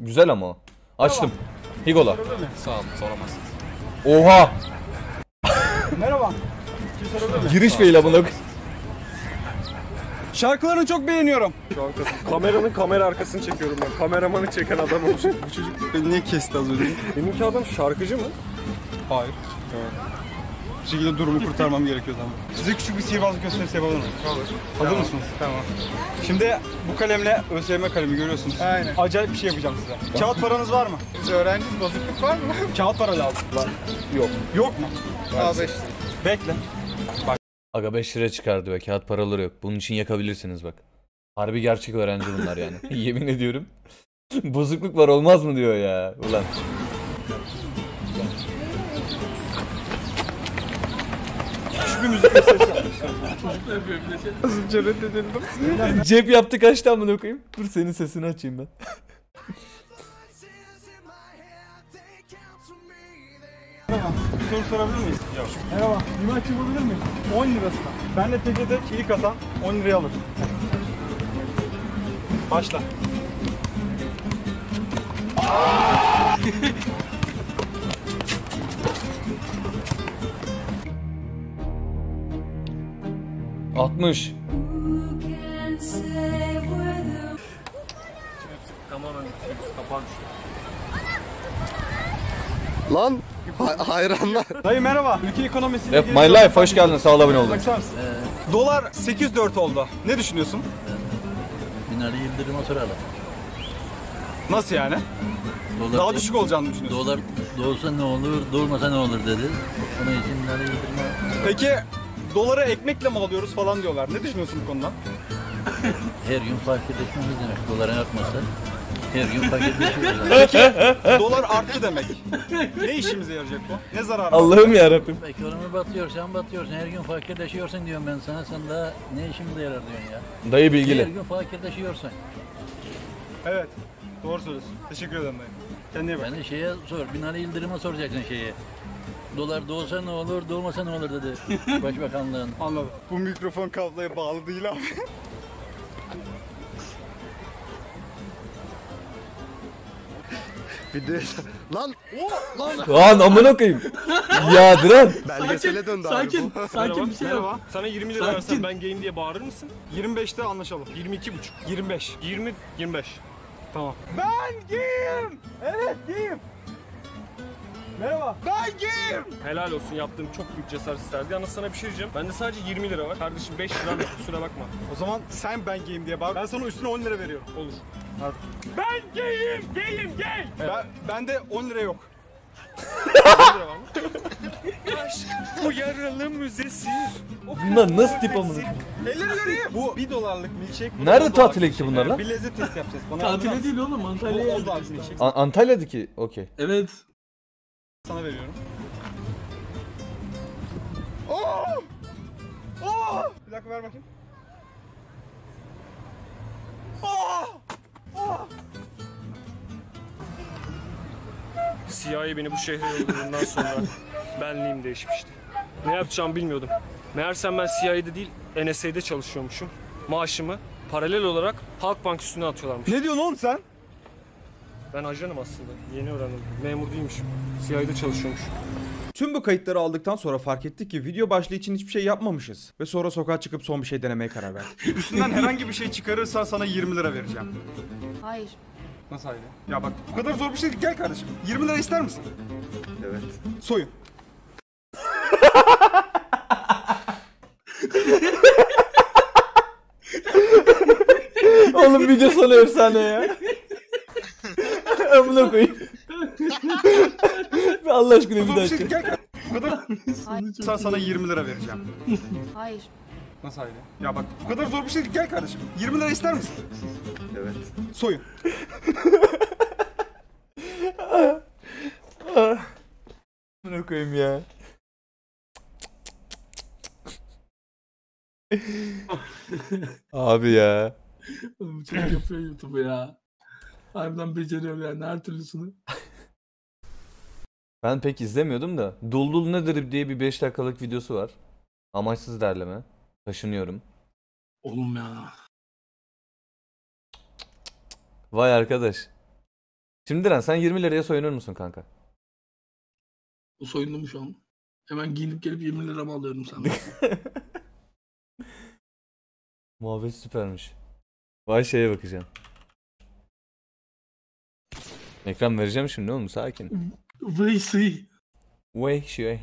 Güzel ama o. Açtım. Higola. Sağ ol, soramaz. Oha! Merhaba. Giriş fail amına koy- Şarkılarını çok beğeniyorum. Kameranın kamera arkasını çekiyorum ben. Kameramanı çeken adam olsun. Bu çocuk Beni niye kesti az önce? benimki adam şarkıcı mı? Hayır. Bir şekilde durumu kurtarmam gerekiyor tamam. Size küçük bir sihirbazlık gösterisi yapalım mı? Olur. Hazır mısınız? Tamam. Şimdi bu kalemle ÖSYM kalemi görüyorsunuz. Aynen. Acayip bir şey yapacağım size. Kağıt paranız var mı? Biz öğrenciyiz, bozukluk var mı? Kağıt para lazım. Var. Yok. Yok mu? Al 5 Bekle. Aga 5 lira çıkardı be kağıt paraları yok. Bunun için yakabilirsiniz bak. Harbi gerçek öğrenci bunlar yani. Yemin ediyorum. Bozukluk var olmaz mı diyor ya. Ulan. Bir müzik gösterisi Az önce reddedildim. Cep yaptı kaçtı amına koyayım. Dur senin sesini açayım ben. Bir soru sorabilir miyiz? Yok. Merhaba. Bir maç yapabilir miyim? 10 lirasına. Ben de tekede çelik atan 10 liraya alırım. Başla. 60. Lan hay- hayranlar. Dayı merhaba. Ülke ekonomisiyle Rap My Life hoş geldin sağ ol abone oldun. Mısın? Dolar 8.4 oldu. Ne düşünüyorsun? Binali Yıldırım'a soralım. Nasıl yani? Dolar, Daha düşük olacağını düşünüyorsun. Dolar doğsa ne olur, doğmasa ne olur dedi. Onun için Binali Yıldırım'a Peki doları ekmekle mi alıyoruz falan diyorlar. Ne düşünüyorsun bu konudan? her gün fakirleşmemiz demek. Doların artmasa her gün fakirleşiyoruz. Dolar arttı demek. Ne işimize yarayacak bu? Ne zararı? var? Allah'ım yarabbim. Ekonomi batıyor, sen batıyorsun, her gün fakirleşiyorsun diyorum ben sana. Sen daha ne işimize yarar diyorsun ya. Dayı Her bilgili. gün fakirleşiyorsun. Evet. Doğru söylüyorsun. Teşekkür ederim dayı. Kendine iyi bak. Yani şeye sor, Binali Yıldırım'a soracaksın şeye. Dolar doğsa ne olur, doğmasa ne olur dedi Başbakanlığın. Anladım. Bu mikrofon kabloya bağlı değil abi. Bir de lan Lan amına koyayım. Ya Diren. belgesele döndü abi Sakin, bu. sakin bir şey yok. Merhaba. Sana 20 lira Sakin. versem ben gayim diye bağırır mısın? 25'te anlaşalım. 22 buçuk. 25. 20 25. Tamam. Ben giyim. Evet giyim. Merhaba. Ben giyim. Helal olsun yaptığın çok büyük cesaret isterdi. Yalnız sana bir şey diyeceğim. Bende sadece 20 lira var. Kardeşim 5 lira var. kusura bakma. O zaman sen ben giyim diye bağır. Ben sana üstüne 10 lira veriyorum. Olur. Hadi. Ben gayim, gayim, gay. Ben, bende 10 lira yok. Aşk bu yaralı müzesi. Bunlar nasıl tip amına? Elleri göreyim. Bu 1 dolarlık milkshake. Nerede 10 tatile gitti bunlar lan? Bir lezzet testi yapacağız. Bana Tatile değil oğlum Antalya'ya 10 Antalya'daki okey. Evet. Sana veriyorum. Oo! Oo! Bir dakika ver bakayım. CIA beni bu şehre yolladığından sonra benliğim değişmişti. Ne yapacağımı bilmiyordum. Meğersem ben CIA'de değil NSA'de çalışıyormuşum. Maaşımı paralel olarak Halkbank üstüne atıyorlarmış. Ne diyorsun oğlum sen? Ben ajanım aslında. Yeni öğrendim. Memur değilmişim. CIA'de çalışıyormuşum. Tüm bu kayıtları aldıktan sonra fark ettik ki video başlığı için hiçbir şey yapmamışız. Ve sonra sokağa çıkıp son bir şey denemeye karar verdik. Üstünden herhangi bir şey çıkarırsan sana 20 lira vereceğim. Hayır. Nasıl hayır? Ya bak bu kadar zor bir şey değil. Gel kardeşim. 20 lira ister misin? Evet. Soyun. Oğlum video sonu efsane ya. Amına koyayım. Bir Allah aşkına bir bir şey. Gel. Bu kadar Sen sana 20 lira vereceğim. Hayır. Nasıl hayır? Ya bak bu kadar zor bir şey değil. Gel kardeşim. 20 lira ister misin? Evet. Soyun. Amına koyayım ya. Abi ya. Oğlum çok yapıyor YouTube'u ya. Harbiden beceriyor yani her türlüsünü. Ben pek izlemiyordum da. Duldul nedir diye bir 5 dakikalık videosu var. Amaçsız derleme. Taşınıyorum. Oğlum ya. Vay arkadaş. Şimdi Diren sen 20 liraya soyunur musun kanka? Soyundum şu an. Hemen giyinip gelip 20 liramı alıyorum senden. Muhabbet süpermiş. Vay şeye bakacağım. Ekran vereceğim şimdi oğlum sakin. VC. Vay şey.